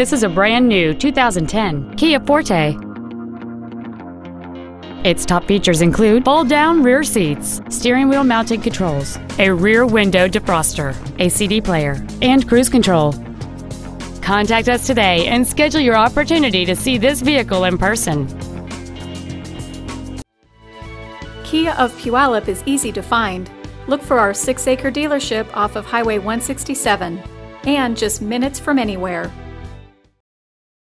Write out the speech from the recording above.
This is a brand new 2010 Kia Forte. Its top features include fold-down rear seats, steering wheel mounted controls, a rear window defroster, a CD player, and cruise control. Contact us today and schedule your opportunity to see this vehicle in person. Kia of Puyallup is easy to find. Look for our six acre dealership off of Highway 167 and just minutes from anywhere.